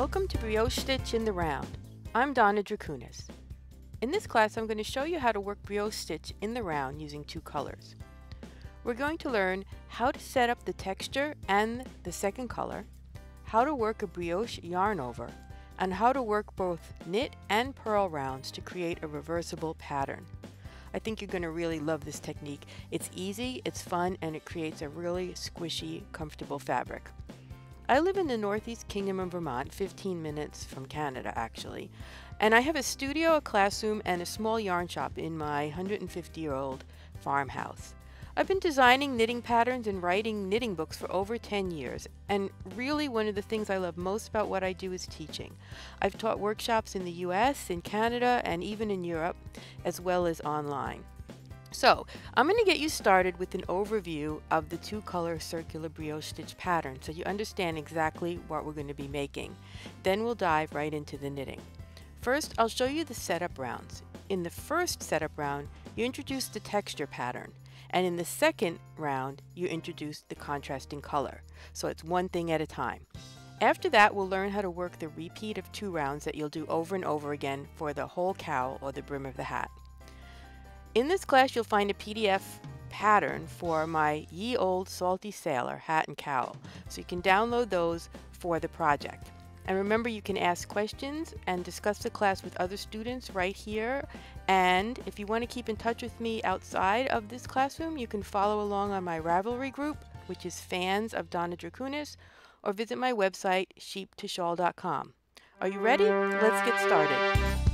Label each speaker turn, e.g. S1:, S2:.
S1: Welcome to Brioche Stitch in the Round. I'm Donna Druchunas. In this class I'm going to show you how to work brioche stitch in the round using two colors. We're going to learn how to set up the texture and the second color, how to work a brioche yarn over, and how to work both knit and purl rounds to create a reversible pattern. I think you're going to really love this technique. It's easy, it's fun, and it creates a really squishy, comfortable fabric. I live in the Northeast Kingdom of Vermont, 15 minutes from Canada actually, and I have a studio, a classroom, and a small yarn shop in my 150 year old farmhouse. I've been designing knitting patterns and writing knitting books for over 10 years, and really one of the things I love most about what I do is teaching. I've taught workshops in the US, in Canada, and even in Europe, as well as online. So I'm going to get you started with an overview of the two color circular brioche stitch pattern so you understand exactly what we're going to be making. Then we'll dive right into the knitting. First, I'll show you the setup rounds. In the first setup round, you introduce the texture pattern. And in the second round, you introduce the contrasting color. So it's one thing at a time. After that, we'll learn how to work the repeat of two rounds that you'll do over and over again for the whole cowl or the brim of the hat. In this class, you'll find a PDF pattern for my Ye Old Salty Sailor hat and cowl, so you can download those for the project. And remember, you can ask questions and discuss the class with other students right here. And if you want to keep in touch with me outside of this classroom, you can follow along on my Ravelry group, which is fans of Donna Druchunas, or visit my website, sheep2shawl.com. Are you ready? Let's get started.